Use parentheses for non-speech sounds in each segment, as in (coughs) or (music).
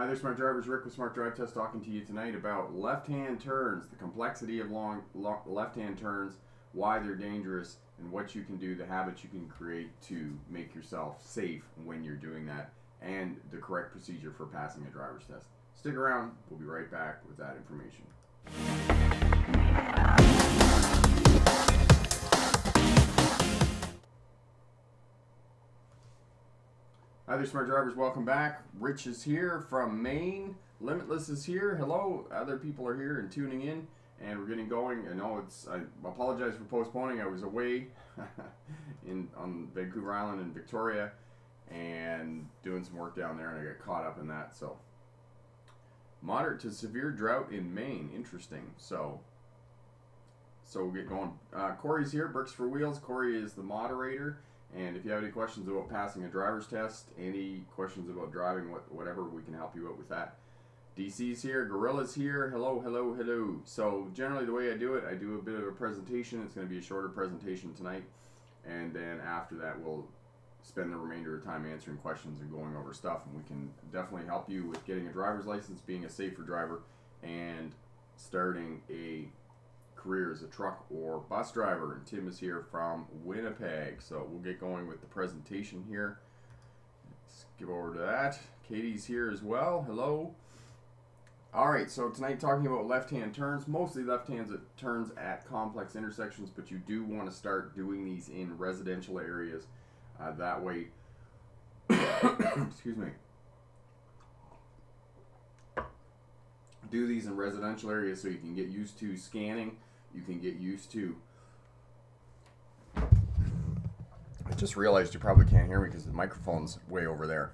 Hi there, Smart Drivers. Rick with Smart Drive Test talking to you tonight about left-hand turns, the complexity of long left-hand turns, why they're dangerous, and what you can do, the habits you can create to make yourself safe when you're doing that, and the correct procedure for passing a driver's test. Stick around. We'll be right back with that information. Hi there, smart drivers. Welcome back. Rich is here from Maine. Limitless is here. Hello. Other people are here and tuning in, and we're getting going. I know it's. I apologize for postponing. I was away (laughs) in on Vancouver Island in Victoria, and doing some work down there, and I got caught up in that. So, moderate to severe drought in Maine. Interesting. So, so we'll get going. Uh, Corey's here. Bricks for Wheels. Corey is the moderator. And if you have any questions about passing a driver's test, any questions about driving, what, whatever, we can help you out with that. DC's here, Gorilla's here. Hello, hello, hello. So generally the way I do it, I do a bit of a presentation. It's going to be a shorter presentation tonight. And then after that, we'll spend the remainder of time answering questions and going over stuff. And we can definitely help you with getting a driver's license, being a safer driver, and starting a career as a truck or bus driver. And Tim is here from Winnipeg. So we'll get going with the presentation here. Let's give over to that. Katie's here as well. Hello. All right, so tonight talking about left-hand turns, mostly left-hand turns at complex intersections, but you do want to start doing these in residential areas. Uh, that way, (coughs) excuse me, do these in residential areas so you can get used to scanning you can get used to. I just realized you probably can't hear me because the microphone's way over there.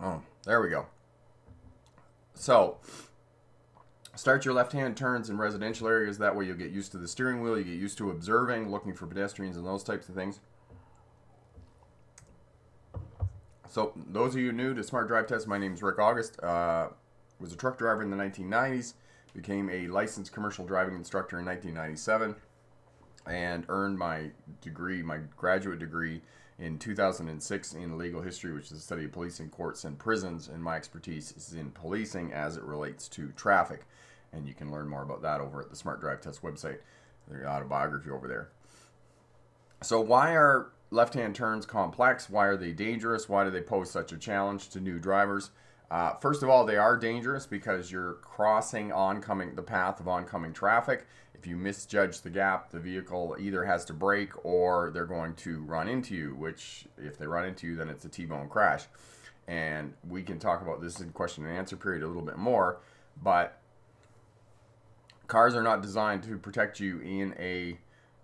Oh, there we go. So, start your left-hand turns in residential areas. That way you'll get used to the steering wheel. You get used to observing, looking for pedestrians and those types of things. So, those of you new to Smart Drive Test, my name is Rick August. Uh, was a truck driver in the 1990s, became a licensed commercial driving instructor in 1997, and earned my degree, my graduate degree, in 2006 in legal history, which is the study of policing, courts, and prisons. And my expertise is in policing as it relates to traffic. And you can learn more about that over at the Smart Drive Test website. the autobiography over there. So, why are left hand turns complex? Why are they dangerous? Why do they pose such a challenge to new drivers? Uh, first of all, they are dangerous because you're crossing oncoming the path of oncoming traffic. If you misjudge the gap, the vehicle either has to brake or they're going to run into you. Which, if they run into you, then it's a T-bone crash. And we can talk about this in question and answer period a little bit more. But cars are not designed to protect you in a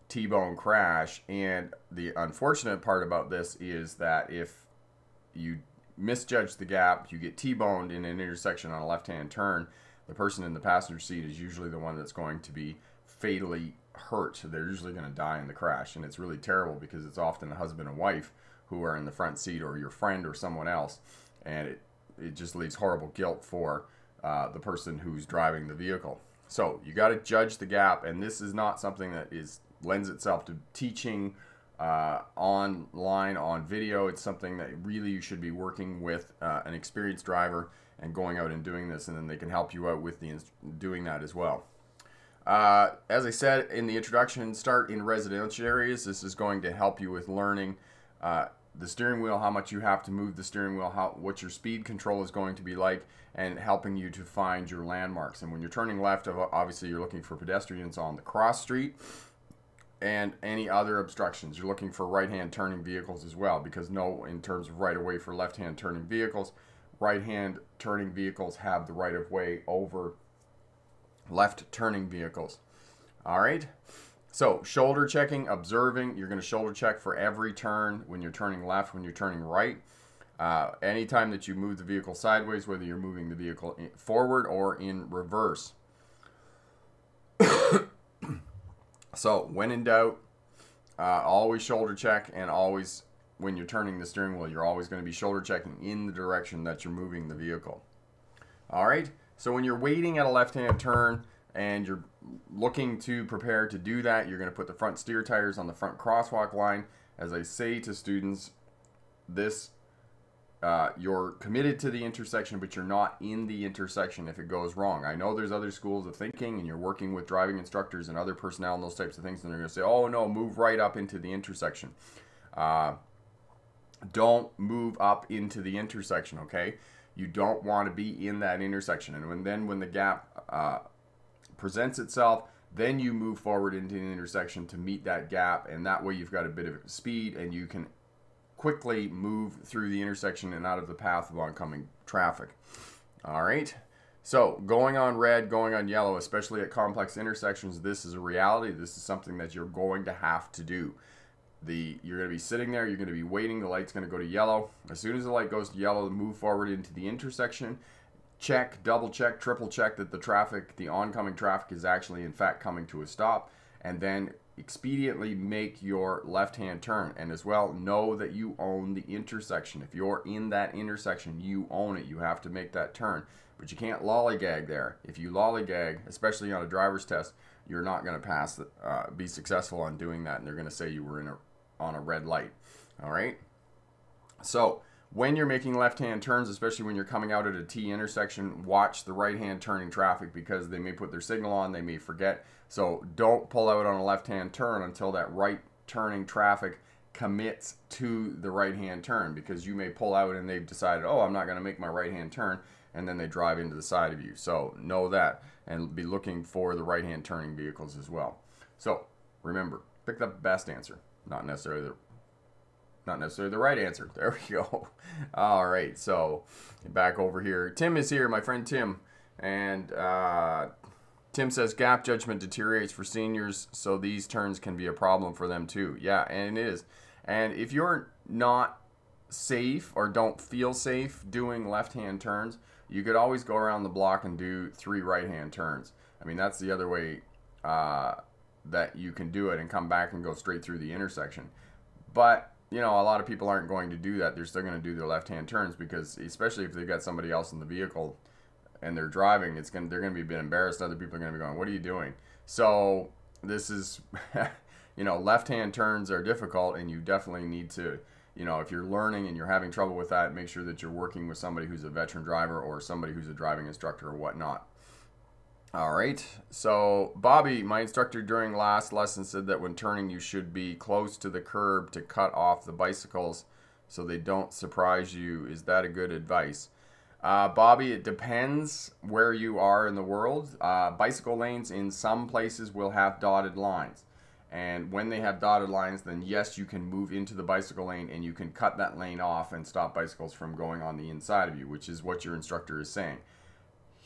T-bone crash. And the unfortunate part about this is that if you misjudge the gap, you get T-boned in an intersection on a left-hand turn, the person in the passenger seat is usually the one that's going to be fatally hurt. They're usually going to die in the crash, and it's really terrible because it's often a husband and wife who are in the front seat, or your friend, or someone else, and it it just leaves horrible guilt for uh, the person who's driving the vehicle. So you got to judge the gap, and this is not something that is lends itself to teaching uh, online on video. It's something that really you should be working with uh, an experienced driver and going out and doing this, and then they can help you out with the doing that as well. Uh, as I said in the introduction, start in residential areas. This is going to help you with learning uh, the steering wheel, how much you have to move the steering wheel, how what your speed control is going to be like, and helping you to find your landmarks. And when you're turning left, obviously you're looking for pedestrians on the cross street and any other obstructions. You're looking for right-hand turning vehicles as well because no, in terms of right-of-way for left-hand turning vehicles, right-hand turning vehicles have the right-of-way over left turning vehicles. All right. So shoulder checking, observing, you're going to shoulder check for every turn when you're turning left, when you're turning right. Uh, anytime that you move the vehicle sideways, whether you're moving the vehicle forward or in reverse. So when in doubt, uh, always shoulder check and always when you're turning the steering wheel, you're always going to be shoulder checking in the direction that you're moving the vehicle. All right. So when you're waiting at a left-hand turn and you're looking to prepare to do that, you're going to put the front steer tires on the front crosswalk line. As I say to students, this uh, you're committed to the intersection, but you're not in the intersection if it goes wrong. I know there's other schools of thinking, and you're working with driving instructors and other personnel and those types of things, and they're going to say, "Oh no, move right up into the intersection." Uh, don't move up into the intersection, okay? You don't want to be in that intersection, and when then when the gap uh, presents itself, then you move forward into the intersection to meet that gap, and that way you've got a bit of speed, and you can quickly move through the intersection and out of the path of oncoming traffic. All right. So going on red, going on yellow, especially at complex intersections, this is a reality. This is something that you're going to have to do. The you're going to be sitting there, you're going to be waiting. The light's going to go to yellow. As soon as the light goes to yellow, move forward into the intersection. Check, double check, triple check that the traffic, the oncoming traffic, is actually in fact coming to a stop, and then expediently make your left hand turn. And as well know that you own the intersection. If you're in that intersection you own it. You have to make that turn. But you can't lollygag there. If you lollygag especially on a driver's test you're not going to pass uh, be successful on doing that and they're going to say you were in a on a red light. All right? So when you're making left-hand turns, especially when you're coming out at a T intersection, watch the right-hand turning traffic because they may put their signal on, they may forget. So don't pull out on a left-hand turn until that right turning traffic commits to the right-hand turn because you may pull out and they've decided, oh, I'm not going to make my right-hand turn, and then they drive into the side of you. So know that and be looking for the right-hand turning vehicles as well. So remember, pick the best answer, not necessarily the not necessarily the right answer. (laughs) There we go. All right, so back over here. Tim is here, my friend Tim. And uh, Tim says gap judgment deteriorates for seniors, so these turns can be a problem for them too. Yeah, and it is. And if you're not safe or don't feel safe doing left hand turns, you could always go around the block and do three right hand turns. I mean, that's the other way uh, that you can do it and come back and go straight through the intersection. But you know, a lot of people aren't going to do that. They're still going to do their left-hand turns because, especially if they've got somebody else in the vehicle and they're driving, it's going they're going to be a bit embarrassed. Other people are going to be going, "What are you doing?" So this is, (laughs) you know, left-hand turns are difficult, and you definitely need to, you know, if you're learning and you're having trouble with that, make sure that you're working with somebody who's a veteran driver or somebody who's a driving instructor or whatnot. All right. So, Bobby, my instructor during last lesson said that when turning, you should be close to the curb to cut off the bicycles so they don't surprise you. Is that a good advice? Uh, Bobby, it depends where you are in the world. Uh, bicycle lanes in some places will have dotted lines. And when they have dotted lines, then yes, you can move into the bicycle lane and you can cut that lane off and stop bicycles from going on the inside of you, which is what your instructor is saying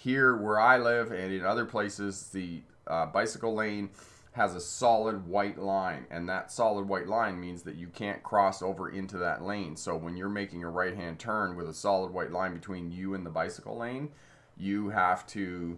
here where I live and in other places, the uh, bicycle lane has a solid white line and that solid white line means that you can't cross over into that lane. So when you're making a right hand turn with a solid white line between you and the bicycle lane you have to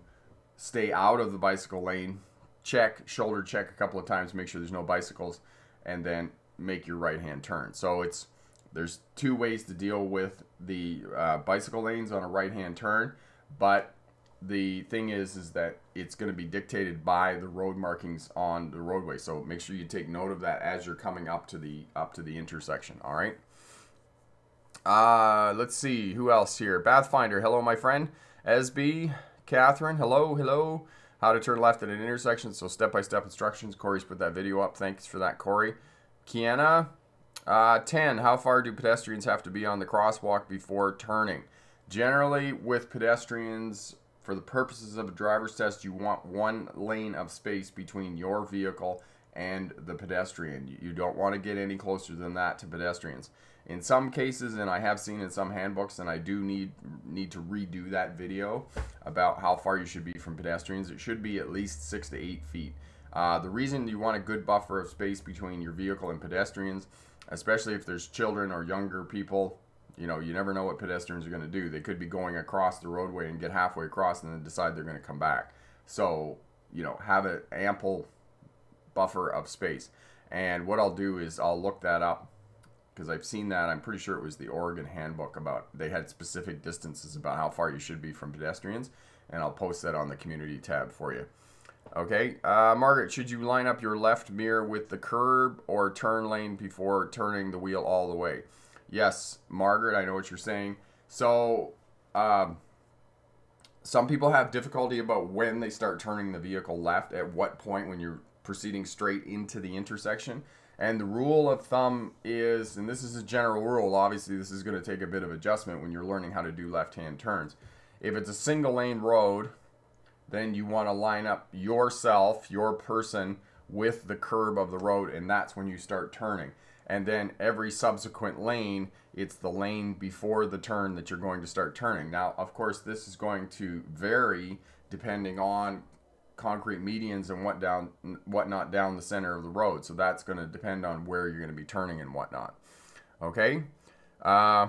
stay out of the bicycle lane check shoulder check a couple of times make sure there's no bicycles and then make your right hand turn. So it's there's two ways to deal with the uh, bicycle lanes on a right hand turn but the thing is is that it's going to be dictated by the road markings on the roadway. So make sure you take note of that as you're coming up to the up to the intersection all right? Uh let's see who else here? Bathfinder hello my friend. Sb catherine hello hello. How to turn left at an intersection so step-by-step instructions. Corey's put that video up. Thanks for that corey. Kiana uh, 10 how far do pedestrians have to be on the crosswalk before turning? Generally with pedestrians for the purposes of a driver's test, you want one lane of space between your vehicle and the pedestrian. You don't want to get any closer than that to pedestrians. In some cases, and I have seen in some handbooks, and I do need need to redo that video about how far you should be from pedestrians. It should be at least six to eight feet. Uh, the reason you want a good buffer of space between your vehicle and pedestrians, especially if there's children or younger people you know, you never know what pedestrians are going to do. They could be going across the roadway and get halfway across and then decide they're going to come back. So, you know, have an ample buffer of space. And what I'll do is I'll look that up because I've seen that. I'm pretty sure it was the Oregon handbook about they had specific distances about how far you should be from pedestrians. And I'll post that on the community tab for you. Okay, uh, Margaret, should you line up your left mirror with the curb or turn lane before turning the wheel all the way? Yes, Margaret, I know what you're saying. So, um, some people have difficulty about when they start turning the vehicle left, at what point when you're proceeding straight into the intersection. And the rule of thumb is, and this is a general rule, obviously, this is going to take a bit of adjustment when you're learning how to do left hand turns. If it's a single lane road, then you want to line up yourself, your person, with the curb of the road, and that's when you start turning. And then every subsequent lane, it's the lane before the turn that you're going to start turning. Now, of course, this is going to vary depending on concrete medians and what down whatnot down the center of the road. So that's going to depend on where you're going to be turning and whatnot. Okay. Uh,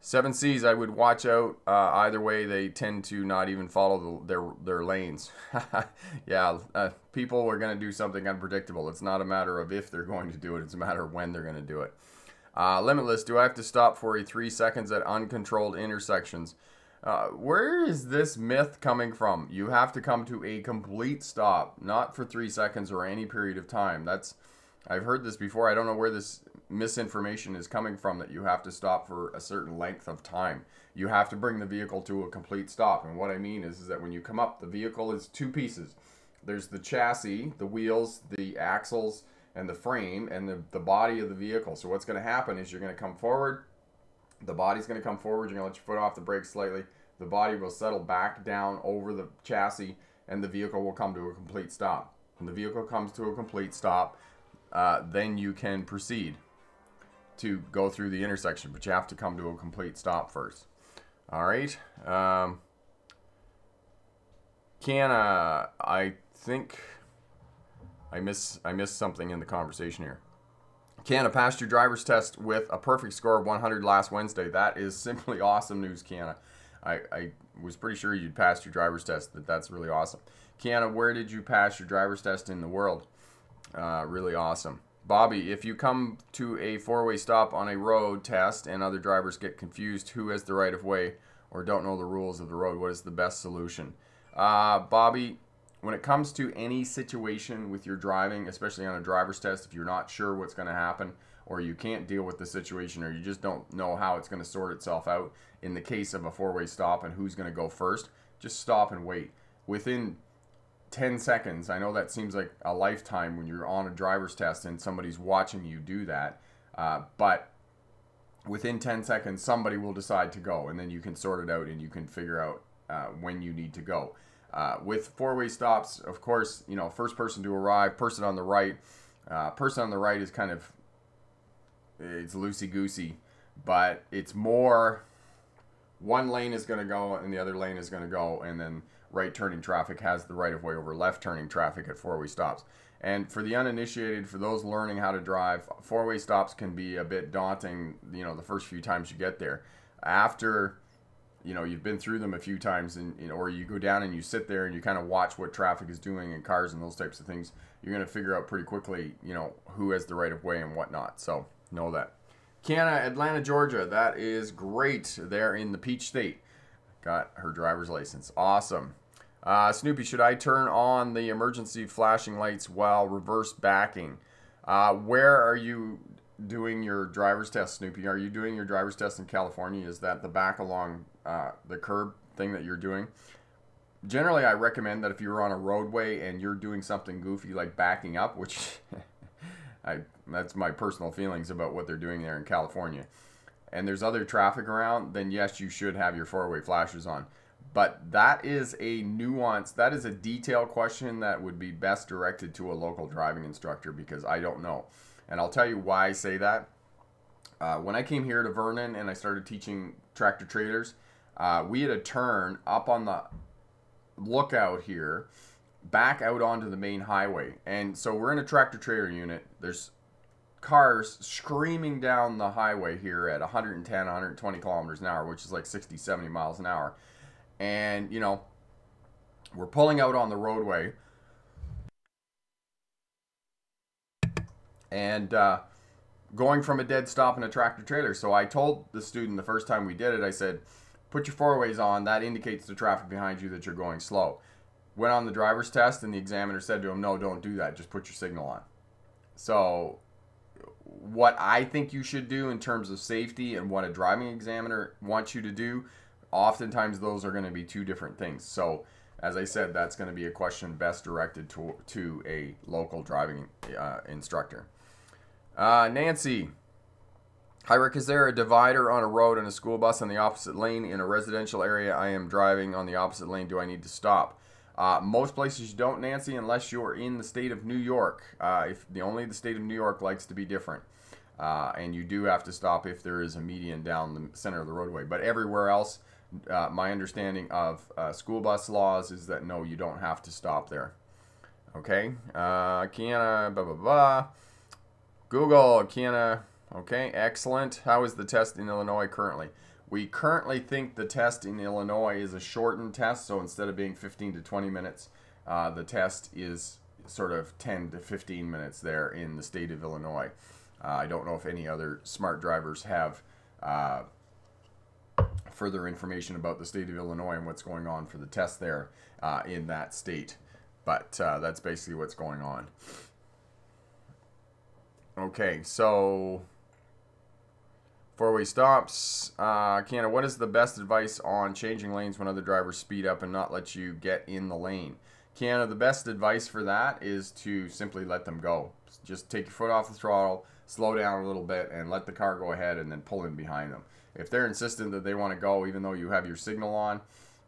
seven C's, I would watch out. Uh, either way, they tend to not even follow the, their their lanes. (laughs) yeah, uh, people are going to do something unpredictable. It's not a matter of if they're going to do it; it's a matter of when they're going to do it. Uh, limitless. Do I have to stop for a three seconds at uncontrolled intersections? Uh, where is this myth coming from? You have to come to a complete stop, not for three seconds or any period of time. That's, I've heard this before. I don't know where this misinformation is coming from that you have to stop for a certain length of time. You have to bring the vehicle to a complete stop. And what I mean is, is that when you come up, the vehicle is two pieces. There's the chassis, the wheels, the axles, and the frame, and the, the body of the vehicle. So what's going to happen is you're going to come forward, the body's going to come forward. You're going to let your foot off the brake slightly. The body will settle back down over the chassis, and the vehicle will come to a complete stop. When the vehicle comes to a complete stop, uh, then you can proceed to go through the intersection, but you have to come to a complete stop first. All right. Um, can uh, I think I miss I missed something in the conversation here. Kiana passed your driver's test with a perfect score of 100 last Wednesday. That is simply (laughs) awesome news, Kiana. I, I was pretty sure you'd passed your driver's test. That that's really awesome. Kiana, where did you pass your driver's test in the world? Uh, really awesome. Bobby, if you come to a four-way stop on a road test and other drivers get confused who has the right of way or don't know the rules of the road, what is the best solution? Uh, Bobby, when it comes to any situation with your driving, especially on a driver's test, if you're not sure what's going to happen or you can't deal with the situation or you just don't know how it's going to sort itself out, in the case of a four way stop and who's going to go first, just stop and wait. Within 10 seconds, I know that seems like a lifetime when you're on a driver's test and somebody's watching you do that, uh, but within 10 seconds, somebody will decide to go and then you can sort it out and you can figure out uh, when you need to go. Uh, with four-way stops, of course, you know, first person to arrive, person on the right. Uh, person on the right is kind of it's loosey goosey, but it's more one lane is going to go and the other lane is going to go, and then right turning traffic has the right of way over left turning traffic at four-way stops. And for the uninitiated, for those learning how to drive, four-way stops can be a bit daunting. You know, the first few times you get there. After you know you've been through them a few times and you know, or you go down and you sit there and you kind of watch what traffic is doing and cars and those types of things you're going to figure out pretty quickly you know who has the right of way and whatnot so know that Kiana, Atlanta, Georgia. That is great. There in the Peach State. Got her driver's license. Awesome. Uh, Snoopy, should I turn on the emergency flashing lights while reverse backing? Uh, where are you doing your driver's test, Snoopy? Are you doing your driver's test in California? Is that the back along uh, the curb thing that you're doing. Generally, I recommend that if you're on a roadway and you're doing something goofy like backing up, which (laughs) I that's my personal feelings about what they're doing there in California, and there's other traffic around, then yes, you should have your four-way flashes on. But that is a nuance, that is a detail question that would be best directed to a local driving instructor because I don't know. And I'll tell you why I say that. Uh, when I came here to Vernon and I started teaching tractor trailers, uh, we had a turn up on the lookout here back out onto the main highway. And so we're in a tractor trailer unit. There's cars screaming down the highway here at 110, 120 kilometers an hour, which is like 60, 70 miles an hour. And, you know, we're pulling out on the roadway. And uh, going from a dead stop in a tractor trailer. So I told the student the first time we did it, I said, Put your four ways on. That indicates to traffic behind you that you're going slow. Went on the driver's test, and the examiner said to him, No, don't do that. Just put your signal on. So what I think you should do in terms of safety and what a driving examiner wants you to do, oftentimes those are going to be two different things. So, as I said, that's going to be a question best directed to, to a local driving uh, instructor. Uh, Nancy, Hi Rick, is there a divider on a road and a school bus on the opposite lane in a residential area? I am driving on the opposite lane. Do I need to stop? Uh, most places you don't, Nancy, unless you're in the state of New York. Uh, if the only the state of New York likes to be different, uh, and you do have to stop if there is a median down the center of the roadway. But everywhere else, uh, my understanding of uh, school bus laws is that no, you don't have to stop there. Okay, uh, Kiana, blah blah blah. Google, Kiana. Okay, excellent. How is the test in Illinois currently? We currently think the test in Illinois is a shortened test, so instead of being 15 to 20 minutes, uh, the test is sort of 10 to 15 minutes there in the state of Illinois. Uh, I don't know if any other smart drivers have uh, further information about the state of Illinois and what's going on for the test there uh, in that state, but uh, that's basically what's going on. Okay, so Four way stops. Uh, Kiana, what is the best advice on changing lanes when other drivers speed up and not let you get in the lane? Kiana, the best advice for that is to simply let them go. Just take your foot off the throttle, slow down a little bit, and let the car go ahead and then pull in behind them. If they're insistent that they want to go, even though you have your signal on,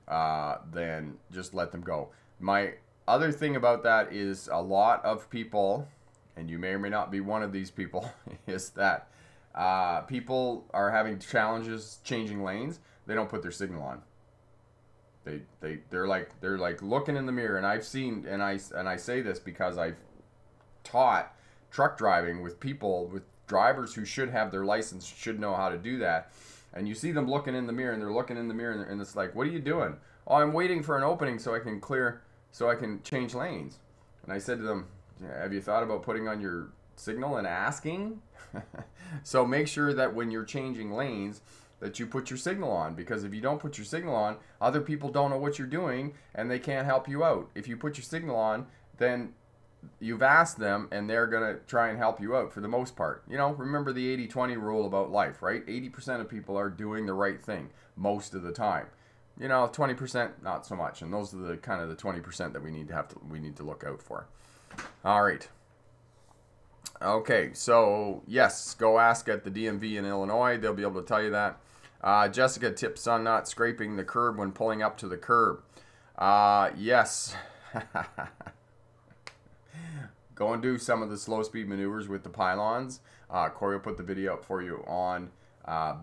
uh, then just let them go. My other thing about that is a lot of people, and you may or may not be one of these people, (laughs) is that uh, people are having challenges changing lanes. They don't put their signal on. They they they're like they're like looking in the mirror, and I've seen and I and I say this because I've taught truck driving with people with drivers who should have their license should know how to do that and you see them looking in the mirror and they're looking in the mirror and it's like what are you doing? Oh i'm waiting for an opening so i can clear so i can change lanes. And i said to them have you thought about putting on your signal and asking? (laughs) So make sure that when you're changing lanes that you put your signal on because if you don't put your signal on, other people don't know what you're doing and they can't help you out. If you put your signal on, then you've asked them and they're going to try and help you out for the most part. You know, remember the 80-20 rule about life, right? 80% of people are doing the right thing most of the time. You know, 20% not so much. And those are the kind of the 20% that we need to have to we need to look out for. All right. Okay, so yes, go ask at the DMV in Illinois. They'll be able to tell you that. Uh, Jessica tips on not scraping the curb when pulling up to the curb. Uh, yes. (laughs) go and do some of the slow speed maneuvers with the pylons. Uh, Corey will put the video up for you on uh,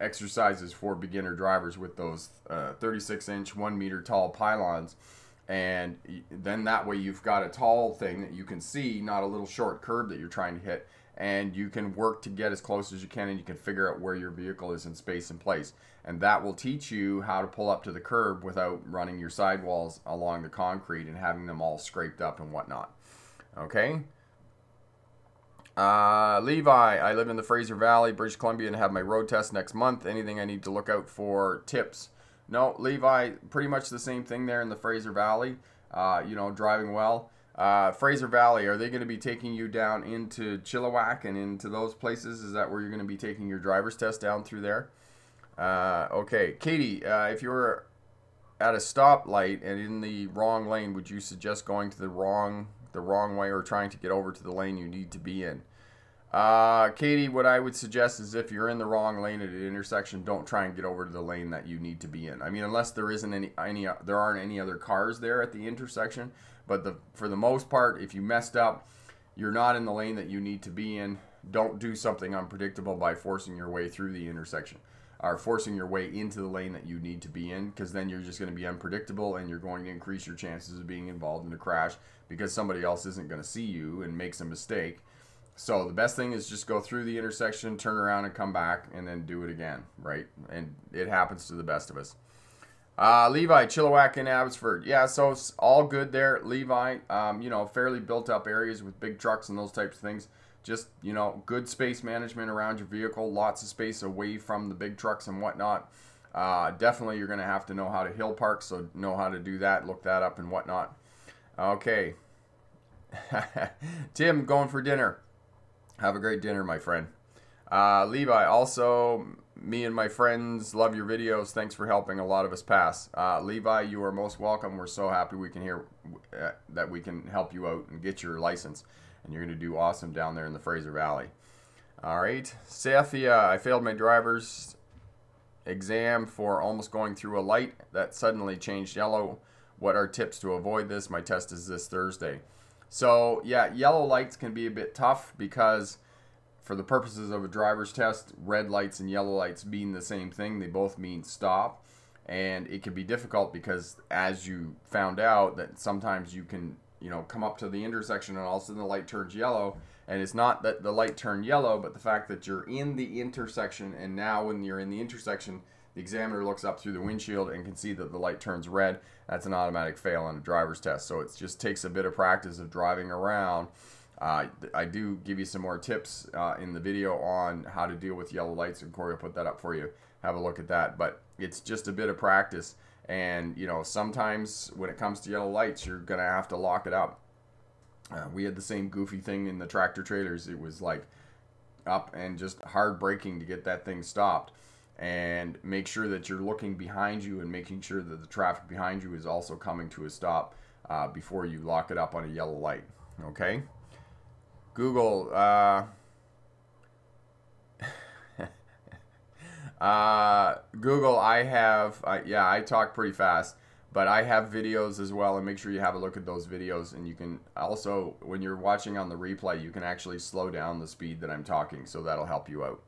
exercises for beginner drivers with those uh, 36 inch, 1 meter tall pylons. And then that way you've got a tall thing that you can see not a little short curb that you're trying to hit. And you can work to get as close as you can and you can figure out where your vehicle is in space and place. And that will teach you how to pull up to the curb without running your sidewalls along the concrete and having them all scraped up and whatnot okay uh, Levi, I live in the Fraser Valley, British Columbia, and have my road test next month. Anything I need to look out for? Tips. No, Levi, pretty much the same thing there in the Fraser Valley. Uh, you know, driving well. Uh, Fraser Valley, are they going to be taking you down into Chilliwack and into those places? Is that where you're going to be taking your driver's test down through there? Uh, okay, Katie, uh, if you were at a stoplight and in the wrong lane, would you suggest going to the wrong the wrong way or trying to get over to the lane you need to be in? Uh, Katie, what I would suggest is if you're in the wrong lane at an intersection, don't try and get over to the lane that you need to be in. I mean, unless there isn't any, any there aren't any other cars there at the intersection. But the for the most part, if you messed up, you're not in the lane that you need to be in. Don't do something unpredictable by forcing your way through the intersection or forcing your way into the lane that you need to be in because then you're just going to be unpredictable and you're going to increase your chances of being involved in a crash because somebody else isn't going to see you and makes a mistake so the best thing is just go through the intersection, turn around and come back, and then do it again, right? And it happens to the best of us. Uh, Levi, Chilliwack, and Abbotsford. Yeah, so it's all good there. Levi, um, you know, fairly built up areas with big trucks and those types of things. Just, you know, good space management around your vehicle, lots of space away from the big trucks and whatnot. Uh, definitely, you're going to have to know how to hill park, so know how to do that, look that up and whatnot. Okay. (laughs) Tim, going for dinner. Have a great dinner, my friend. Uh, Levi, also, me and my friends love your videos. Thanks for helping a lot of us pass. Uh, Levi, you are most welcome. We're so happy we can hear uh, that we can help you out and get your license. And you're going to do awesome down there in the Fraser Valley. All right. Sathia, I failed my driver's exam for almost going through a light that suddenly changed yellow. What are tips to avoid this? My test is this Thursday. So, yeah, yellow lights can be a bit tough because for the purposes of a driver's test, red lights and yellow lights mean the same thing. They both mean stop. And it can be difficult because as you found out that sometimes you can, you know, come up to the intersection and all of a sudden the light turns yellow. And it's not that the light turned yellow, but the fact that you're in the intersection and now when you're in the intersection, the examiner looks up through the windshield and can see that the light turns red. That's an automatic fail on a driver's test. So it just takes a bit of practice of driving around uh, I do give you some more tips uh, in the video on how to deal with yellow lights, and Corey will put that up for you. Have a look at that. But it's just a bit of practice, and you know sometimes when it comes to yellow lights, you're gonna have to lock it up. Uh, we had the same goofy thing in the tractor trailers. It was like up and just hard braking to get that thing stopped. And make sure that you're looking behind you and making sure that the traffic behind you is also coming to a stop uh, before you lock it up on a yellow light. Okay? Google. Uh, uh, Google, I have, uh, yeah, I talk pretty fast, but I have videos as well, and make sure you have a look at those videos. And you can also, when you're watching on the replay, you can actually slow down the speed that I'm talking, so that'll help you out.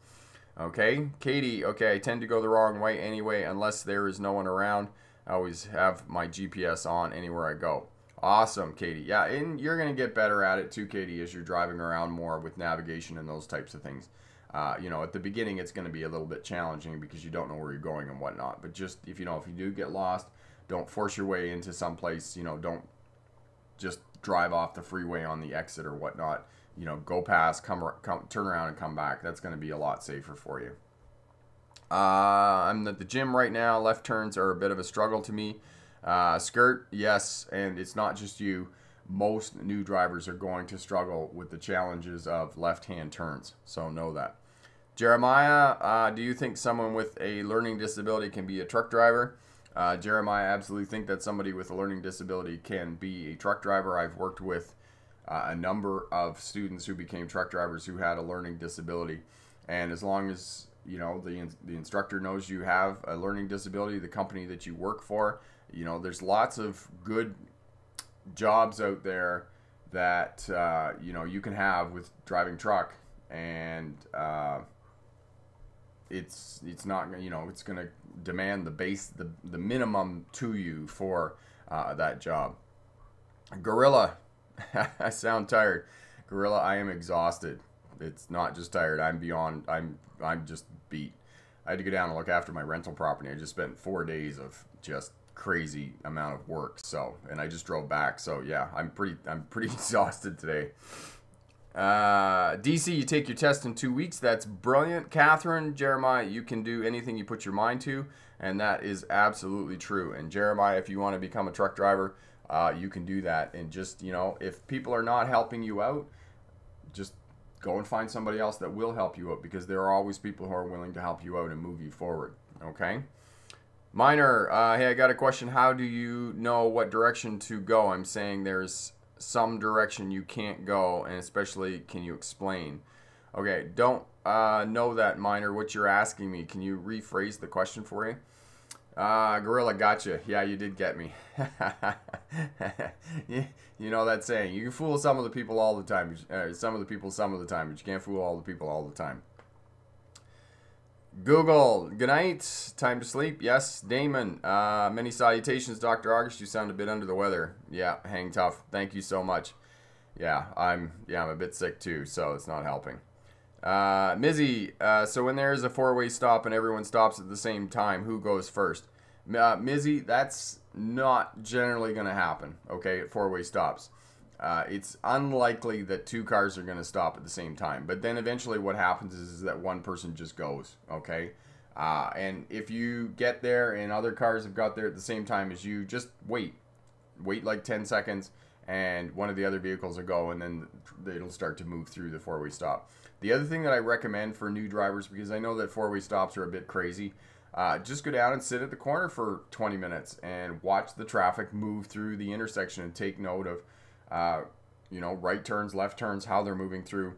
Okay, Katie, okay, I tend to go the wrong way anyway, unless there is no one around. I always have my GPS on anywhere I go. Awesome, Katie. Yeah, and you're going to get better at it too, Katie, as you're driving around more with navigation and those types of things. Uh, you know, at the beginning, it's going to be a little bit challenging because you don't know where you're going and whatnot. But just if you know, if you do get lost, don't force your way into some place. You know, don't just drive off the freeway on the exit or whatnot. You know, go past, come, come turn around and come back. That's going to be a lot safer for you. Uh, I'm at the gym right now. Left turns are a bit of a struggle to me. Uh, skirt, yes, and it's not just you. Most new drivers are going to struggle with the challenges of left hand turns, so know that. Jeremiah, uh, do you think someone with a learning disability can be a truck driver? Uh, Jeremiah, I absolutely think that somebody with a learning disability can be a truck driver. I've worked with uh, a number of students who became truck drivers who had a learning disability, and as long as you know the the instructor knows you have a learning disability, the company that you work for you know, there's lots of good jobs out there that uh, you know you can have with driving truck, and uh, it's it's not you know it's going to demand the base the the minimum to you for uh, that job. Gorilla, (laughs) I sound tired. Gorilla, I am exhausted. It's not just tired. I'm beyond. I'm I'm just beat. I had to go down and look after my rental property. I just spent four days of just crazy amount of work. So, and I just drove back. So yeah, I'm pretty I'm pretty (laughs) exhausted today. Uh, DC, you take your test in two weeks. That's brilliant. Catherine, Jeremiah, you can do anything you put your mind to, and that is absolutely true. And Jeremiah, if you want to become a truck driver, uh, you can do that. And just you know, if people are not helping you out, just go and find somebody else that will help you out because there are always people who are willing to help you out and move you forward. Okay. Minor, uh, hey, I got a question. How do you know what direction to go? I'm saying there's some direction you can't go, and especially, can you explain? Okay, don't uh, know that, Minor. What you're asking me, can you rephrase the question for you? Uh, Gorilla, gotcha. Yeah, you did get me. (laughs) you know that saying. You can fool some of the people all the time. Uh, some of the people some of the time, but you can't fool all the people all the time. Google, good night. Time to sleep. Yes, Damon. Uh, many salutations, Dr. August. You sound a bit under the weather. Yeah, hang tough. Thank you so much. Yeah, I'm yeah I'm a bit sick too, so it's not helping. Uh, Mizzy, uh, so when there is a four-way stop and everyone stops at the same time, who goes first? Uh, Mizzy, that's not generally going to happen. Okay, at four-way stops. Uh, it's unlikely that two cars are going to stop at the same time. But then eventually, what happens is, is that one person just goes. Okay. Uh, and if you get there and other cars have got there at the same time as you, just wait. Wait like 10 seconds and one of the other vehicles will go, and then it'll start to move through the four-way stop. The other thing that I recommend for new drivers, because I know that four-way stops are a bit crazy, uh, just go down and sit at the corner for 20 minutes and watch the traffic move through the intersection and take note of, uh, you know, right turns, left turns, how they're moving through.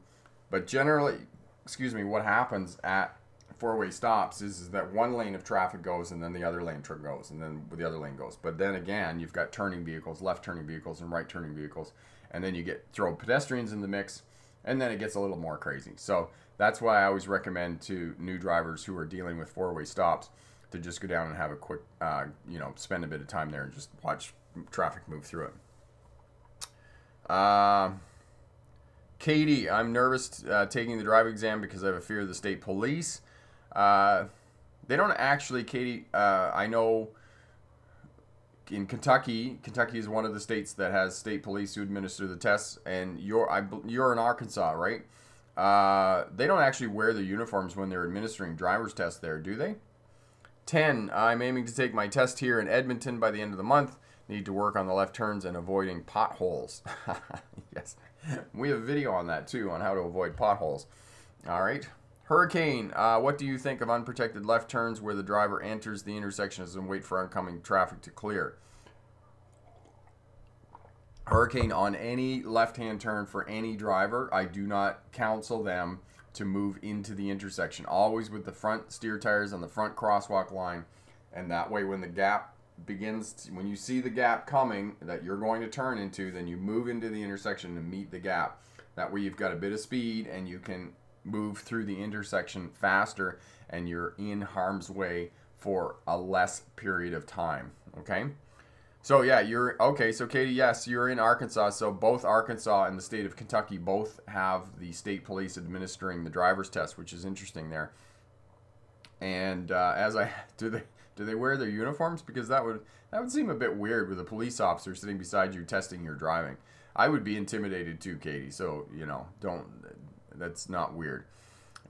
But generally, excuse me, what happens at four-way stops is, is that one lane of traffic goes and then the other lane goes and then the other lane goes. But then again, you've got turning vehicles, left turning vehicles, and right turning vehicles, and then you get throw pedestrians in the mix, and then it gets a little more crazy. So that's why I always recommend to new drivers who are dealing with four-way stops to just go down and have a quick, uh, you know, spend a bit of time there and just watch traffic move through it. Uh, Katie, I'm nervous uh, taking the driving exam because I have a fear of the state police. Uh, they don't actually, Katie. Uh, I know in Kentucky, Kentucky is one of the states that has state police who administer the tests, and you're I, you're in Arkansas, right? Uh, they don't actually wear the uniforms when they're administering driver's tests there, do they? 10. I'm aiming to take my test here in Edmonton by the end of the month. Need to work on the left turns and avoiding potholes. (laughs) yes. We have a video on that too, on how to avoid potholes. All right. Hurricane, uh, what do you think of unprotected left turns where the driver enters the intersections and wait for oncoming traffic to clear? Hurricane on any left-hand turn for any driver, I do not counsel them to move into the intersection. Always with the front steer tires on the front crosswalk line, and that way when the gap begins, to, when you see the gap coming that you're going to turn into, then you move into the intersection to meet the gap. That way you've got a bit of speed and you can move through the intersection faster and you're in harm's way for a less period of time. Okay. So yeah, you're okay. So Katie, yes, you're in Arkansas. So both Arkansas and the state of Kentucky both have the state police administering the driver's test, which is interesting there. And uh, as I (laughs) do they do they wear their uniforms? Because that would that would seem a bit weird with a police officer sitting beside you testing your driving. I would be intimidated too, Katie. So you know, don't that's not weird.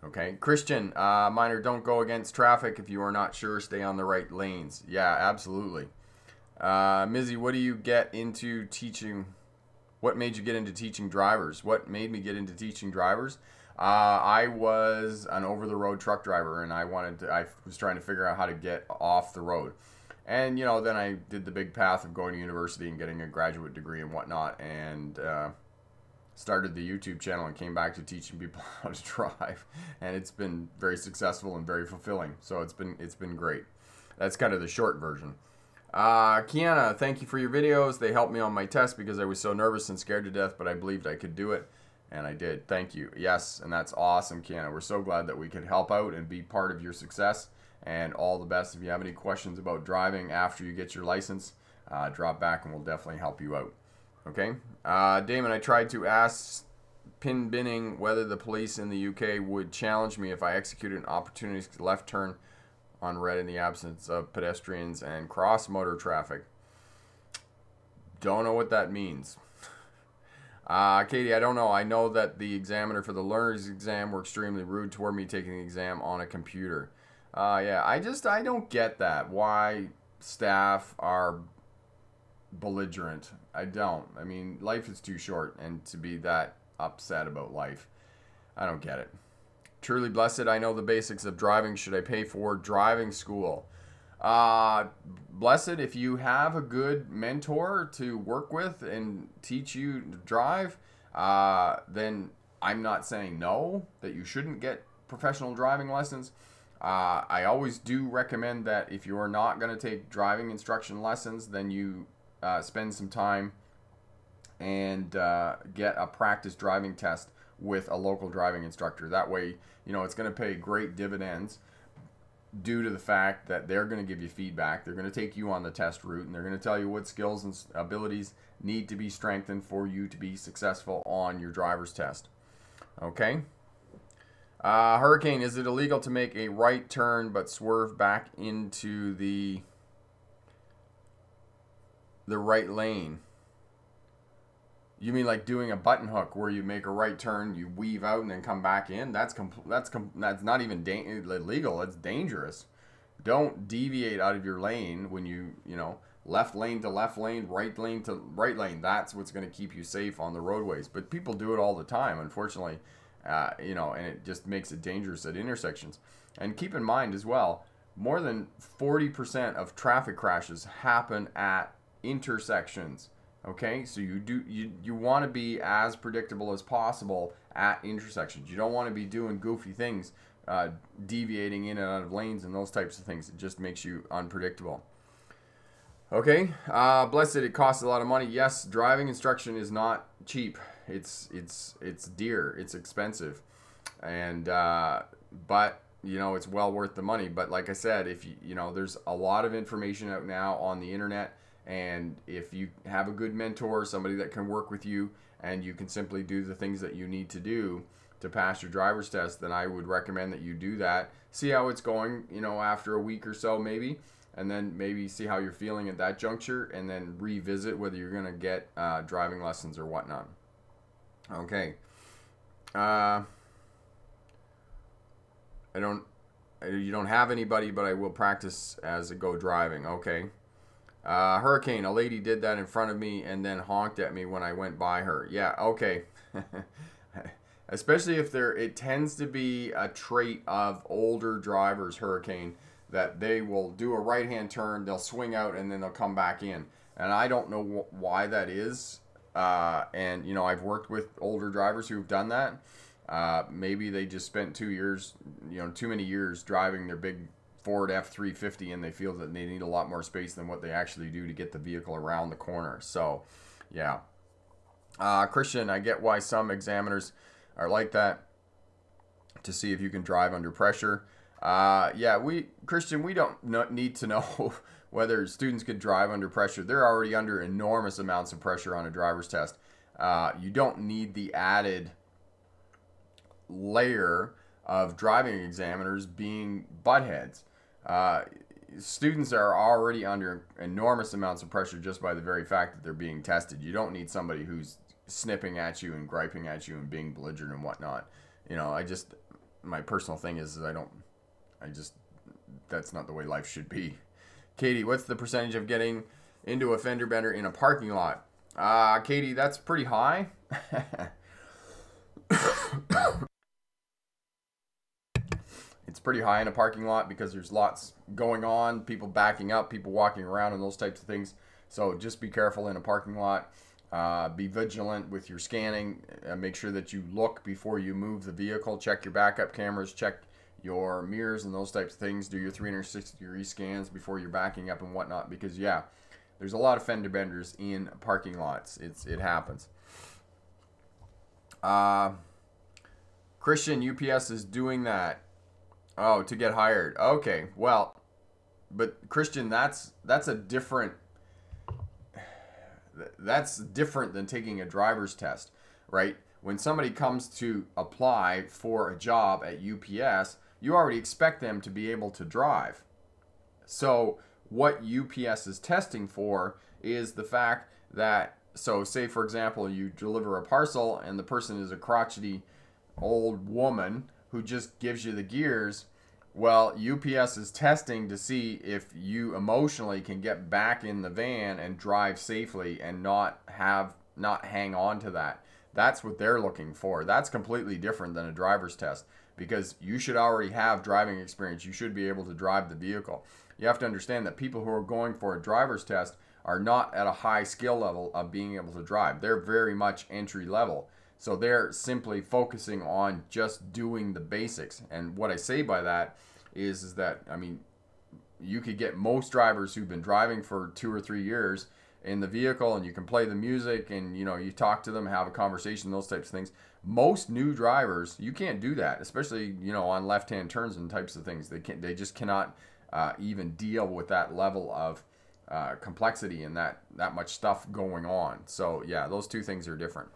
Okay, Christian, uh, minor, don't go against traffic if you are not sure. Stay on the right lanes. Yeah, absolutely. Uh, Mizzy, what do you get into teaching? What made you get into teaching drivers? What made me get into teaching drivers? Uh, I was an over-the-road truck driver, and I wanted to. I was trying to figure out how to get off the road, and you know, then I did the big path of going to university and getting a graduate degree and whatnot, and uh, started the YouTube channel and came back to teaching people (laughs) how to drive, and it's been very successful and very fulfilling. So it's been it's been great. That's kind of the short version. Uh, Kiana, thank you for your videos. They helped me on my test because I was so nervous and scared to death, but I believed I could do it, and I did. Thank you. Yes, and that's awesome, Kiana. We're so glad that we could help out and be part of your success. And all the best. If you have any questions about driving after you get your license, uh, drop back and we'll definitely help you out. Okay. Uh, Damon, I tried to ask Pin Binning whether the police in the UK would challenge me if I executed an opportunity left turn on red in the absence of pedestrians and cross motor traffic. Don't know what that means. Uh, Katie, I don't know. I know that the examiner for the learner's exam were extremely rude toward me taking the exam on a computer. Uh, yeah, I just, I don't get that. Why staff are belligerent. I don't. I mean, life is too short, and to be that upset about life, I don't get it. Truly blessed, I know the basics of driving. Should I pay for driving school? Uh, blessed, if you have a good mentor to work with and teach you to drive, uh, then I'm not saying no, that you shouldn't get professional driving lessons. Uh, I always do recommend that if you are not going to take driving instruction lessons, then you uh, spend some time and uh, get a practice driving test with a local driving instructor. That way, you know, it's going to pay great dividends due to the fact that they're going to give you feedback. They're going to take you on the test route and they're going to tell you what skills and abilities need to be strengthened for you to be successful on your driver's test. Okay? Uh, Hurricane, is it illegal to make a right turn but swerve back into the the right lane. You mean like doing a button hook where you make a right turn, you weave out, and then come back in? That's compl- that's com- that's not even da- illegal. It's dangerous. Don't deviate out of your lane when you you know left lane to left lane, right lane to right lane. That's what's going to keep you safe on the roadways. But people do it all the time, unfortunately. Uh, you know, and it just makes it dangerous at intersections. And keep in mind as well, more than 40% of traffic crashes happen at intersections. Okay, so you do you you want to be as predictable as possible at intersections. You don't want to be doing goofy things, uh, deviating in and out of lanes and those types of things. It just makes you unpredictable. Okay, uh, blessed. It costs a lot of money. Yes, driving instruction is not cheap. It's it's it's dear. It's expensive, and uh, but you know it's well worth the money. But like I said, if you you know there's a lot of information out now on the internet and if you have a good mentor, somebody that can work with you, and you can simply do the things that you need to do to pass your driver's test, then I would recommend that you do that. See how it's going, you know, after a week or so, maybe, and then maybe see how you're feeling at that juncture, and then revisit whether you're going to get uh, driving lessons or whatnot. Okay. Uh, I don't. You don't have anybody, but I will practice as I go driving. Okay. Uh, hurricane, a lady did that in front of me and then honked at me when I went by her. Yeah, okay. (laughs) Especially if there, it tends to be a trait of older drivers, hurricane, that they will do a right hand turn, they'll swing out, and then they'll come back in. And I don't know wh- why that is. Uh, and, you know, I've worked with older drivers who've done that. Uh, maybe they just spent two years, you know, too many years driving their big Ford F350 and they feel that they need a lot more space than what they actually do to get the vehicle around the corner. So, yeah. Uh, Christian, I get why some examiners are like that to see if you can drive under pressure. Uh, yeah, we Christian, we don't need to know (laughs) whether students could drive under pressure. They're already under enormous amounts of pressure on a driver's test. Uh, you don't need the added layer of driving examiners being buttheads. Uh, students are already under enormous amounts of pressure just by the very fact that they're being tested. You don't need somebody who's snipping at you and griping at you and being belligerent and whatnot. You know, I just my personal thing is, is I don't, I just that's not the way life should be. (laughs) Katie, what's the percentage of getting into a fender bender in a parking lot? Uh, Katie, that's pretty high. (laughs) (coughs) (coughs) (coughs) it's pretty high in a parking lot because there's lots going on, people backing up, people walking around, and those types of things. So just be careful in a parking lot. Uh, be vigilant with your scanning. Uh, make sure that you look before you move the vehicle. Check your backup cameras. Check your mirrors and those types of things. Do your 360 degree scans before you're backing up and whatnot. Because yeah, there's a lot of fender benders in parking lots. It's it happens. Uh, Christian UPS is doing that Oh, to get hired. Okay. Well, but Christian, that's that's a different that's different than taking a driver's test, right? When somebody comes to apply for a job at UPS, you already expect them to be able to drive. So, what UPS is testing for is the fact that so say for example, you deliver a parcel and the person is a crotchety old woman who just gives you the gears. Well, UPS is testing to see if you emotionally can get back in the van and drive safely and not have not hang on to that. That's what they're looking for. That's completely different than a driver's test because you should already have driving experience. You should be able to drive the vehicle. You have to understand that people who are going for a driver's test are not at a high skill level of being able to drive. They're very much entry level. So they're simply focusing on just doing the basics. And what I say by that is, is that, I mean, you could get most drivers who've been driving for two or three years in the vehicle and you can play the music and you know you talk to them have a conversation those types of things. Most new drivers you can't do that especially you know on left hand turns and types of things. They can they just cannot uh, even deal with that level of uh, complexity and that that much stuff going on. So yeah those two things are different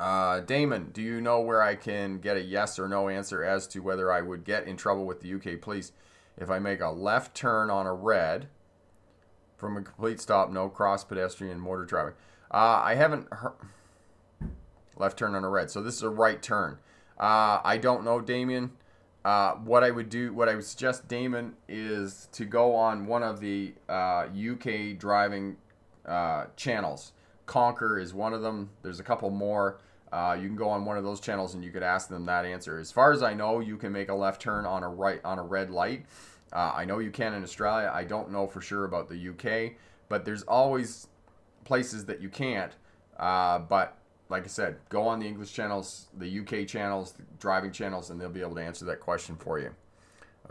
uh, Damon, do you know where I can get a yes or no answer as to whether I would get in trouble with the UK police if I make a left turn on a red from a complete stop, no cross pedestrian motor traffic? Uh, I haven't heard. Left turn on a red. So this is a right turn. Uh, I don't know, Damien. uh, what I would do, what I would suggest Damon is to go on one of the uh, UK driving uh, channels. Conquer is one of them. There's a couple more. Uh, you can go on one of those channels and you could ask them that answer. As far as I know, you can make a left turn on a right on a red light. Uh, I know you can in Australia. I don't know for sure about the UK, but there's always places that you can't. Uh, but like I said, go on the English channels, the UK channels, the driving channels, and they'll be able to answer that question for you.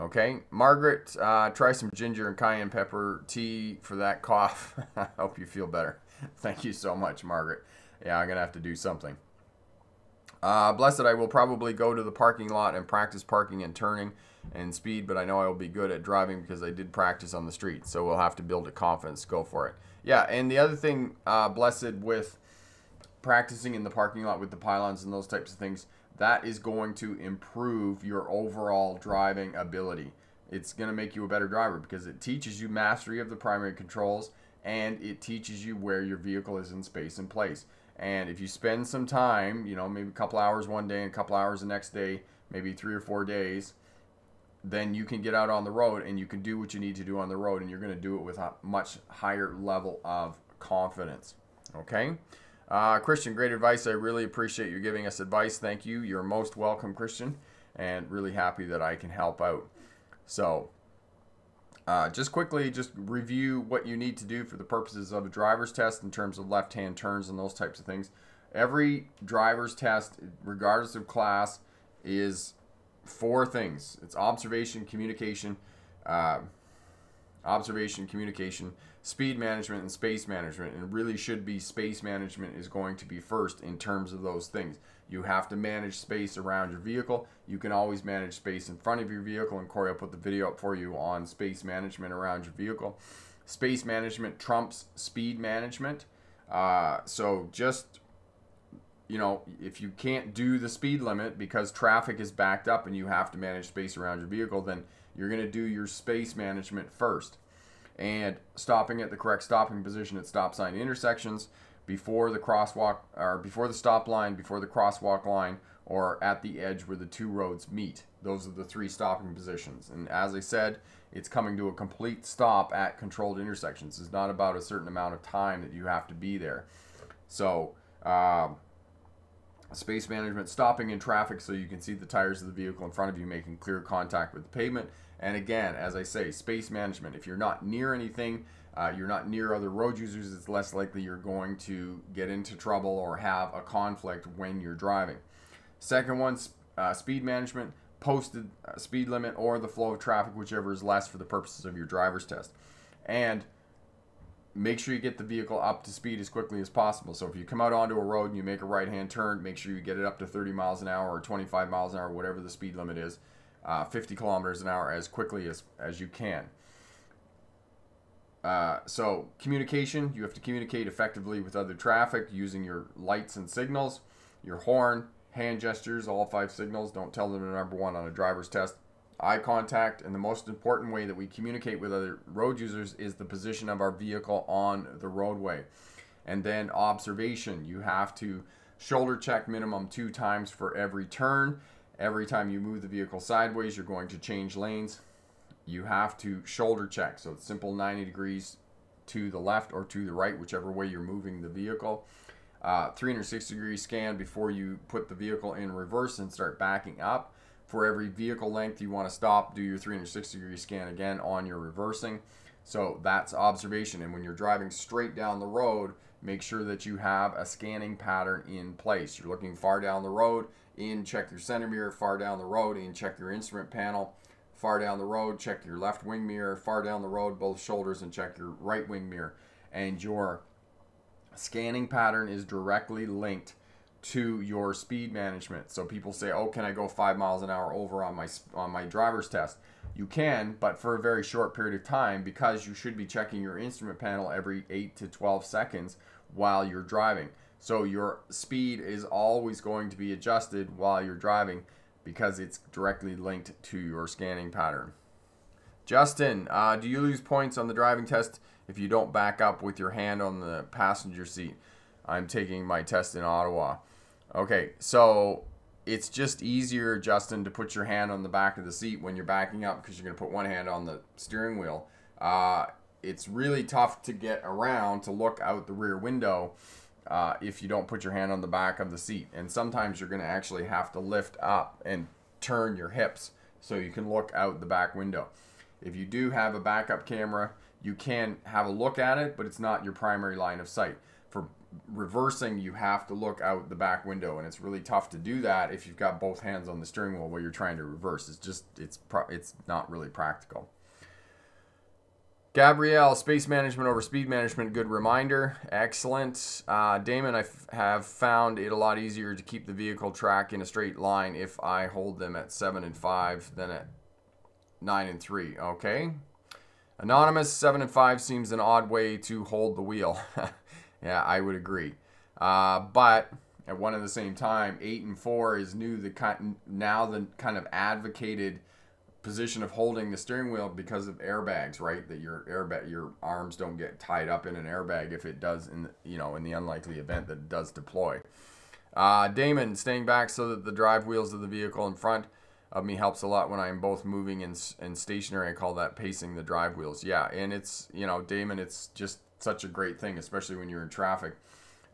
Okay, Margaret, uh, try some ginger and cayenne pepper tea for that cough. (laughs) I hope you feel better. (laughs) Thank you so much, Margaret. Yeah, I'm gonna have to do something. Uh, blessed, I will probably go to the parking lot and practice parking and turning and speed, but I know I will be good at driving because I did practice on the street. So we'll have to build a confidence. Go for it. Yeah, and the other thing, uh, blessed, with practicing in the parking lot with the pylons and those types of things, that is going to improve your overall driving ability. It's going to make you a better driver because it teaches you mastery of the primary controls and it teaches you where your vehicle is in space and place. And if you spend some time, you know, maybe a couple hours one day and a couple hours the next day, maybe three or four days, then you can get out on the road and you can do what you need to do on the road and you're going to do it with a much higher level of confidence. Okay? Uh, Christian, great advice. I really appreciate you giving us advice. Thank you. You're most welcome, Christian, and really happy that I can help out. So, uh, just quickly, just review what you need to do for the purposes of a driver's test in terms of left hand turns and those types of things. Every driver's test, regardless of class, is four things it's observation, communication, uh, observation, communication, speed management, and space management. And really should be space management is going to be first in terms of those things. You have to manage space around your vehicle. You can always manage space in front of your vehicle. And Corey, I'll put the video up for you on space management around your vehicle. Space management trumps speed management. Uh, so just you know, if you can't do the speed limit because traffic is backed up and you have to manage space around your vehicle, then you're going to do your space management first. And stopping at the correct stopping position at stop sign intersections before the crosswalk or before the stop line, before the crosswalk line, or at the edge where the two roads meet. Those are the three stopping positions. And as I said, it's coming to a complete stop at controlled intersections. It's not about a certain amount of time that you have to be there. So, uh, space management, stopping in traffic so you can see the tires of the vehicle in front of you making clear contact with the pavement. And again, as I say, space management. If you're not near anything, uh, you're not near other road users, it's less likely you're going to get into trouble or have a conflict when you're driving. Second one, uh, speed management, posted uh, speed limit or the flow of traffic, whichever is less for the purposes of your driver's test. And make sure you get the vehicle up to speed as quickly as possible. So if you come out onto a road and you make a right hand turn, make sure you get it up to 30 miles an hour or 25 miles an hour, whatever the speed limit is, uh, 50 kilometers an hour as quickly as, as you can. Uh, so communication, you have to communicate effectively with other traffic using your lights and signals, your horn, hand gestures, all five signals. Don't tell them the number one on a driver's test eye contact, and the most important way that we communicate with other road users is the position of our vehicle on the roadway. And then observation, you have to shoulder check minimum two times for every turn. Every time you move the vehicle sideways, you're going to change lanes. You have to shoulder check. So it's simple 90 degrees to the left or to the right, whichever way you're moving the vehicle. Uh, 360 degree scan before you put the vehicle in reverse and start backing up. For every vehicle length you want to stop, do your 360 degree scan again on your reversing. So that's observation. And when you're driving straight down the road, make sure that you have a scanning pattern in place. You're looking far down the road, in, check your center mirror, far down the road, in, check your instrument panel, far down the road, check your left wing mirror, far down the road, both shoulders, and check your right wing mirror. And your scanning pattern is directly linked to your speed management. So people say, "Oh, can I go 5 miles an hour over on my on my driver's test?" You can, but for a very short period of time because you should be checking your instrument panel every 8 to 12 seconds while you're driving. So your speed is always going to be adjusted while you're driving because it's directly linked to your scanning pattern. Justin, uh, do you lose points on the driving test if you don't back up with your hand on the passenger seat? I'm taking my test in Ottawa. Okay, so it's just easier, Justin, to put your hand on the back of the seat when you're backing up because you're going to put one hand on the steering wheel. Uh, it's really tough to get around to look out the rear window uh, if you don't put your hand on the back of the seat. And sometimes you're going to actually have to lift up and turn your hips so you can look out the back window. If you do have a backup camera, you can have a look at it, but it's not your primary line of sight. For reversing, you have to look out the back window, and it's really tough to do that if you've got both hands on the steering wheel while you're trying to reverse. It's just it's it's not really practical. Gabrielle, space management over speed management, good reminder. Excellent. Uh, Damon, I have found it a lot easier to keep the vehicle track in a straight line if I hold them at 7 and 5 than at 9 and 3. Okay. Anonymous, 7 and 5 seems an odd way to hold the wheel. (laughs) yeah, I would agree. Uh, but at one and the same time, 8 and 4 is new, the kind, now the kind of advocated position of holding the steering wheel because of airbags, right? That your airbag, your arms don't get tied up in an airbag if it does, in the, you know, in the unlikely event that it does deploy. Uh, Damon, staying back so that the drive wheels of the vehicle in front of me helps a lot when I'm both moving and, and stationary. I call that pacing the drive wheels. Yeah, and it's, you know, Damon, it's just such a great thing, especially when you're in traffic.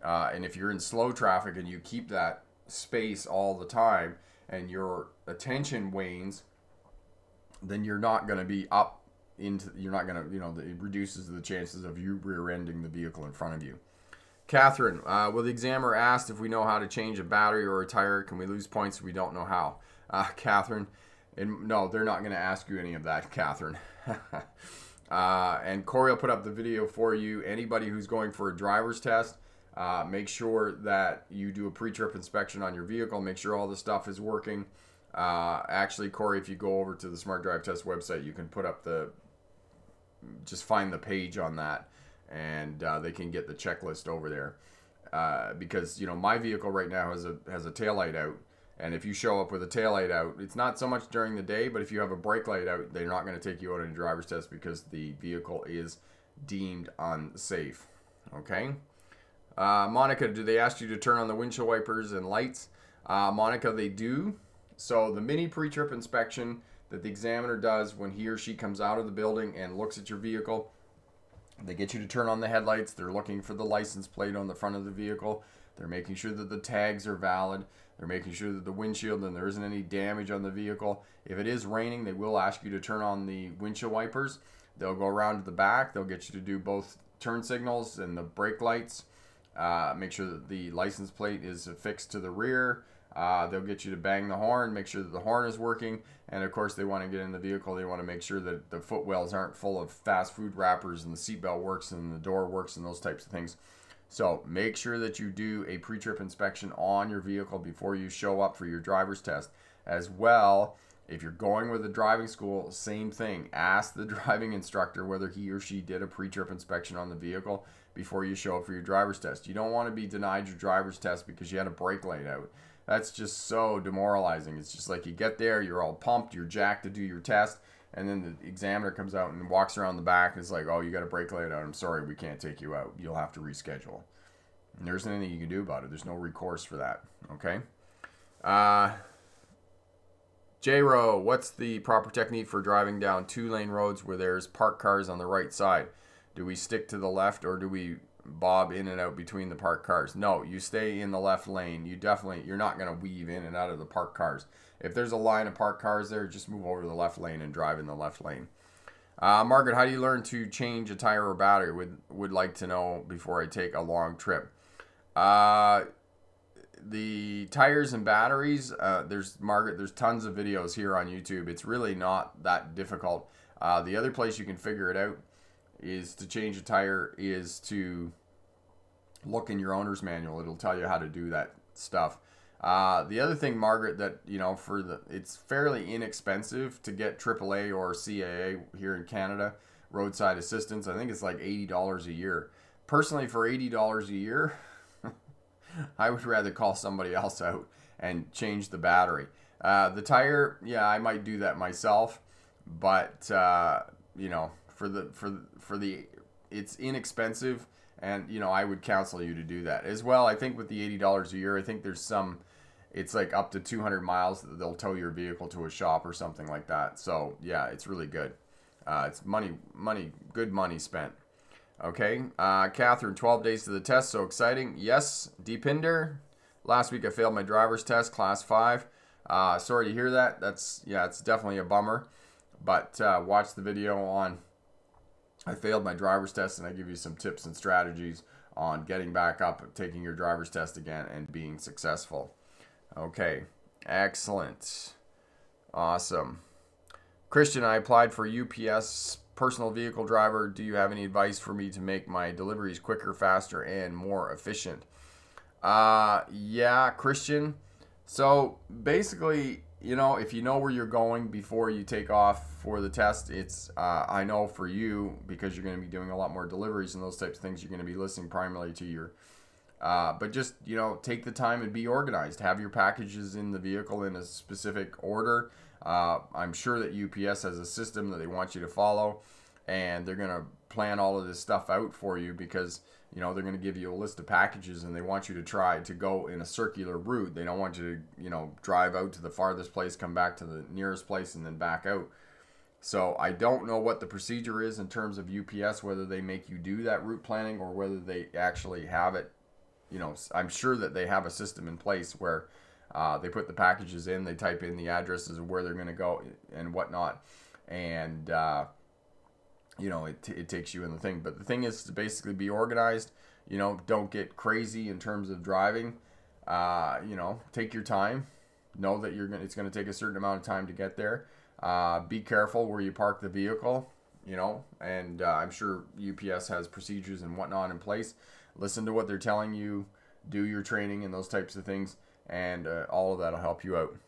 Uh, and if you're in slow traffic and you keep that space all the time and your attention wanes, then you're not going to be up into you're not going to you know it reduces the chances of you rear-ending the vehicle in front of you. Catherine uh, well the examiner asked if we know how to change a battery or a tire? Can we lose points if we don't know how? Uh, (laughs) catherine and no they're not going to ask you any of that (laughs) catherine. (laughs) Uh, and corey will put up the video for you. Anybody who's going for a driver's test uh, make sure that you do a pre-trip inspection on your vehicle make sure all the stuff is working uh, actually, Corey, if you go over to the Smart Drive Test website, you can put up the, just find the page on that, and uh, they can get the checklist over there. Uh, because you know my vehicle right now has a has a tail light out, and if you show up with a tail light out, it's not so much during the day, but if you have a brake light out, they're not going to take you out on a driver's test because the vehicle is deemed unsafe. Okay. Uh, Monica, do they ask you to turn on the windshield wipers and lights? Uh, Monica, they do. So the mini pre-trip inspection that the examiner does when he or she comes out of the building and looks at your vehicle, they get you to turn on the headlights. They're looking for the license plate on the front of the vehicle. They're making sure that the tags are valid. They're making sure that the windshield and there isn't any damage on the vehicle. If it is raining, they will ask you to turn on the windshield wipers. They'll go around to the back. They'll get you to do both turn signals and the brake lights. Uh, make sure that the license plate is affixed to the rear. Uh, they'll get you to bang the horn, make sure that the horn is working, and of course they want to get in the vehicle. They want to make sure that the footwells aren't full of fast food wrappers and the seatbelt works and the door works and those types of things. So make sure that you do a pre-trip inspection on your vehicle before you show up for your driver's test. As well, if you're going with a driving school, same thing. Ask the (laughs) driving instructor whether he or she did a pre-trip inspection on the vehicle before you show up for your driver's test. You don't want to be denied your driver's test because you had a brake light out that's just so demoralizing. It's just like you get there, you're all pumped, you're jacked to do your test, and then the examiner comes out and walks around the back and is like, "Oh, you got a brake light out. I'm sorry, we can't take you out. You'll have to reschedule." And there's anything you can do about it. There's no recourse for that. Okay. Uh, J-Row, what's the proper technique for driving down two-lane roads where there's parked cars on the right side? Do we stick to the left or do we bob in and out between the parked cars. No, you stay in the left lane. You definitely you're not going to weave in and out of the parked cars. If there's a line of parked cars there, just move over to the left lane and drive in the left lane. Uh, Margaret, how do you learn to change a tire or battery? Would would like to know before I take a long trip. Uh, the tires and batteries. Uh, there's Margaret. There's tons of videos here on YouTube. It's really not that difficult. Uh, the other place you can figure it out is to change a tire is to look in your owner's manual. It'll tell you how to do that stuff. Uh, the other thing, Margaret, that you know, for the it's fairly inexpensive to get AAA or CAA here in Canada roadside assistance. I think it's like eighty dollars a year. Personally, for eighty dollars a year, (laughs) I would rather call somebody else out and change the battery. Uh, the tire, yeah, I might do that myself, but uh, you know, for the for for the it's inexpensive and you know I would counsel you to do that as well. I think with the eighty dollars a year, I think there's some it's like up to 200 miles. They'll tow your vehicle to a shop or something like that. So yeah, it's really good. Uh, it's money, money, good money spent. Okay, uh, Catherine, 12 days to the test, so exciting. Yes, Deepinder. Last week I failed my driver's test, class five. Uh, sorry to hear that. That's yeah, it's definitely a bummer. But uh, watch the video on I failed my driver's test, and I give you some tips and strategies on getting back up, taking your driver's test again, and being successful. Okay, excellent, awesome. Christian, I applied for UPS personal vehicle driver. Do you have any advice for me to make my deliveries quicker, faster, and more efficient? Uh, yeah, Christian. So basically, you know, if you know where you're going before you take off for the test, it's, uh, I know for you, because you're going to be doing a lot more deliveries and those types of things, you're going to be listening primarily to your, uh, but just, you know, take the time and be organized. Have your packages in the vehicle in a specific order. Uh, I'm sure that UPS has a system that they want you to follow, and they're going to plan all of this stuff out for you because you know they're going to give you a list of packages and they want you to try to go in a circular route. They don't want you to you know drive out to the farthest place come back to the nearest place and then back out. So i don't know what the procedure is in terms of ups whether they make you do that route planning or whether they actually have it. You know i'm sure that they have a system in place where uh, they put the packages in they type in the addresses of where they're going to go and whatnot. And uh, you know, it, it takes you in the thing. But the thing is to basically be organized. You know, don't get crazy in terms of driving. Uh, you know, take your time. Know that you're gonna, it's going to take a certain amount of time to get there. Uh, be careful where you park the vehicle. You know, and uh, I'm sure UPS has procedures and whatnot in place. Listen to what they're telling you. Do your training and those types of things, and uh, all of that'll help you out.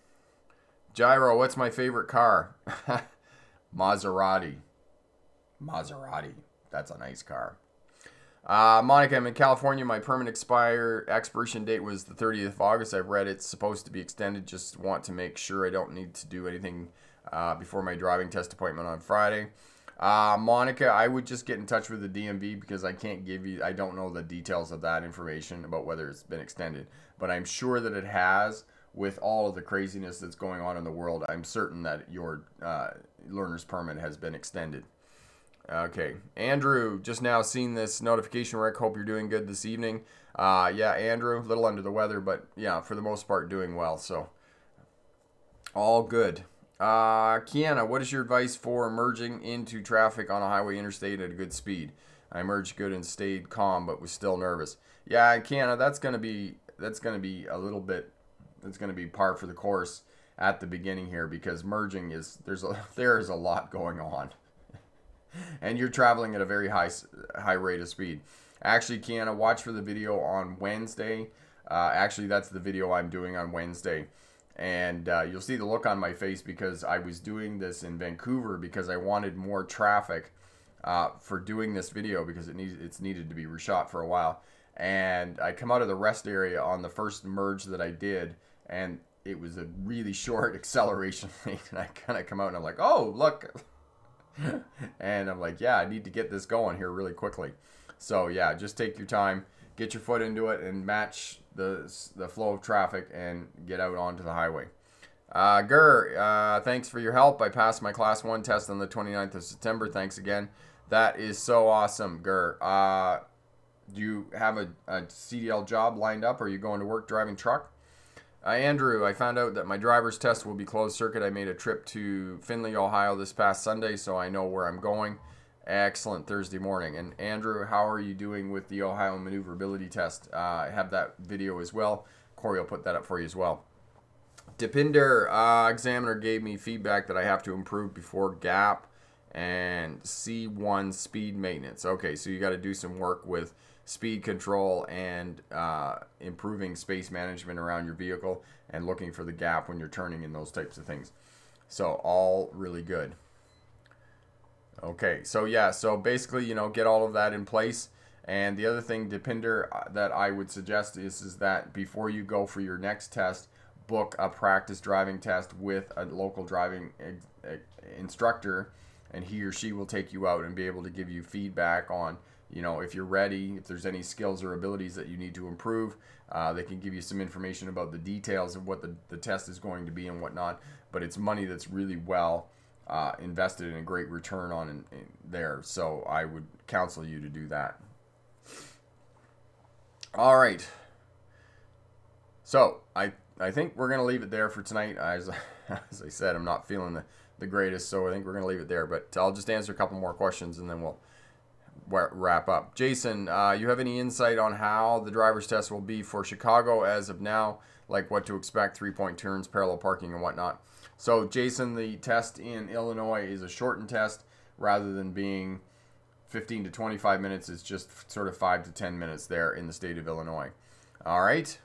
Gyro, what's my favorite car? (laughs) Maserati. Maserati. That's a nice car. Uh, Monica, I'm in California. My permit expire expiration date was the 30th of August. I've read it's supposed to be extended. Just want to make sure I don't need to do anything uh, before my driving test appointment on Friday. Uh, Monica, I would just get in touch with the DMV because I can't give you, I don't know the details of that information about whether it's been extended, but I'm sure that it has. With all of the craziness that's going on in the world, I'm certain that your uh, learner's permit has been extended. Okay, Andrew, just now seen this notification, Rick. Hope you're doing good this evening. Uh, yeah, Andrew, a little under the weather, but yeah, for the most part, doing well. So, all good. Uh, Kiana, what is your advice for emerging into traffic on a highway interstate at a good speed? I emerged good and stayed calm, but was still nervous. Yeah, Kiana, that's gonna be that's gonna be a little bit. That's gonna be par for the course at the beginning here because merging is there's a (laughs) there is a lot going on and you're traveling at a very high high rate of speed. Actually, Kiana, watch for the video on Wednesday. Uh, actually, that's the video I'm doing on Wednesday. And uh, you'll see the look on my face because I was doing this in Vancouver because I wanted more traffic uh, for doing this video because it needs it's needed to be reshot for a while. And I come out of the rest area on the first merge that I did, and it was a really (laughs) short acceleration lane. And I kind of come out and I'm like, oh look, (laughs) and I'm like, yeah, I need to get this going here really quickly. So yeah, just take your time, get your foot into it, and match the the flow of traffic and get out onto the highway. Uh, uh, thanks for your help. I passed my class one test on the 29th of September. Thanks again. That is so awesome, Gur. Uh, do you have a, a CDL job lined up? Or are you going to work driving truck? Uh, Andrew, I found out that my driver's test will be closed circuit. I made a trip to Findlay, Ohio this past Sunday, so I know where I'm going. Excellent Thursday morning. And Andrew, how are you doing with the Ohio maneuverability test? Uh, I have that video as well. Corey will put that up for you as well. Depinder uh, examiner gave me feedback that I have to improve before gap and C1 speed maintenance. Okay, so you got to do some work with speed control and uh, improving space management around your vehicle and looking for the gap when you're turning and those types of things. So all really good. Okay, so yeah, so basically, you know, get all of that in place. And the other thing, Depinder, uh, that I would suggest is, is that before you go for your next test, book a practice driving test with a local driving instructor, and he or she will take you out and be able to give you feedback on you know, if you're ready, if there's any skills or abilities that you need to improve, uh, they can give you some information about the details of what the, the test is going to be and whatnot. But it's money that's really well uh, invested in a great return on in, in there. So I would counsel you to do that. All right. So I I think we're gonna leave it there for tonight. (laughs) As as I said, I'm not feeling the, the greatest, so I think we're gonna leave it there. But I'll just answer a couple more questions and then we'll wrap up. Jason, uh, you have any insight on how the driver's test will be for Chicago as of now? Like what to expect, three point turns, parallel parking, and whatnot. So, Jason, the test in Illinois is a shortened test rather than being 15 to 25 minutes. It's just sort of 5 to 10 minutes there in the state of Illinois. All right.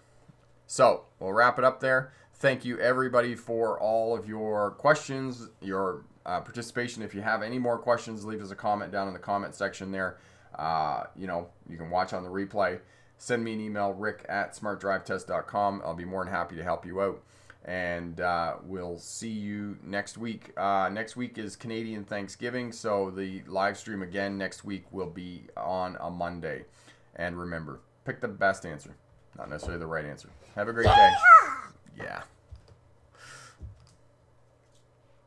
So, we'll wrap it up there. Thank you, everybody, for all of your questions, your uh, participation. If you have any more questions, leave us a comment down in the comment section there. Uh, you know, you can watch on the replay. Send me an email, rick at smartdrivetest.com. I'll be more than happy to help you out and uh, we'll see you next week. Uh, next week is Canadian Thanksgiving, so the live stream again next week will be on a Monday. And remember, pick the best answer, not necessarily the right answer. Have a great day.